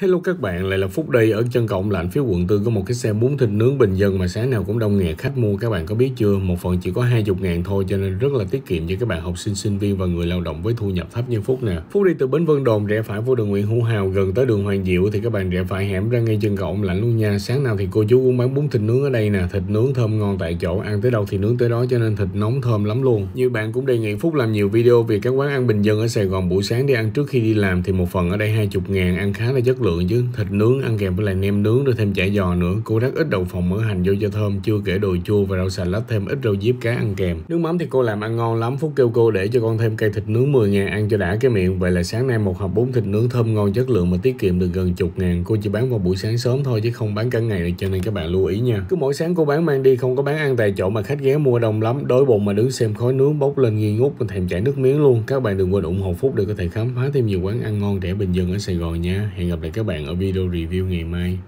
Hello các bạn, lại là Phúc đây ở chân cộng lạnh phía quận tư có một cái xe bún thịt nướng bình dân mà sáng nào cũng đông nghẹt khách mua các bạn có biết chưa? Một phần chỉ có 20 ngàn thôi cho nên rất là tiết kiệm cho các bạn học sinh, sinh viên và người lao động với thu nhập thấp như Phúc nè. Phúc đi từ bến Vân Đồn rẽ phải vô đường Nguyễn Hữu Hào gần tới đường Hoàng Diệu thì các bạn rẽ phải hẻm ra ngay chân cộng lạnh luôn nha. Sáng nào thì cô chú cũng bán bún thịt nướng ở đây nè, thịt nướng thơm ngon tại chỗ, ăn tới đâu thì nướng tới đó cho nên thịt nóng thơm lắm luôn. Như bạn cũng đề nghị Phúc làm nhiều video về các quán ăn bình dân ở Sài Gòn buổi sáng đi ăn trước khi đi làm thì một phần ở đây 20 ngàn ăn khá là chất lượng chứ. Thịt nướng, ăn kèm với lại nem nướng, rồi thêm chả giò nữa. Cô rắc ít đậu phộng mỡ hành vô cho thơm, chưa kể đồ chua và rau xà lách thêm ít rau diếp cá ăn kèm. Nước mắm thì cô làm ăn ngon lắm. Phúc kêu cô để cho con thêm cây thịt nướng 10 ngàn, ăn cho đã cái miệng. Vậy là sáng nay một hộp bún thịt nướng thơm ngon chất lượng mà tiết kiệm được gần chục ngàn. Cô chỉ bán vào buổi sáng sớm thôi chứ không bán cả ngày được cho nên các bạn lưu ý nha. Cứ mỗi sáng cô bán mang đi, không có bán ăn tại chỗ mà khách ghé mua đông lắm. Đói bụng mà đứng xem khói nướng bốc lên nghi ngút thèm chảy nước miếng luôn. Các bạn đừng quên ủng hộ phúc để có thể khám phá thêm nhiều quán ăn ngon rẻ bình dân ở sài gòn nha. Hẹn gặp lại các các bạn ở video review ngày mai.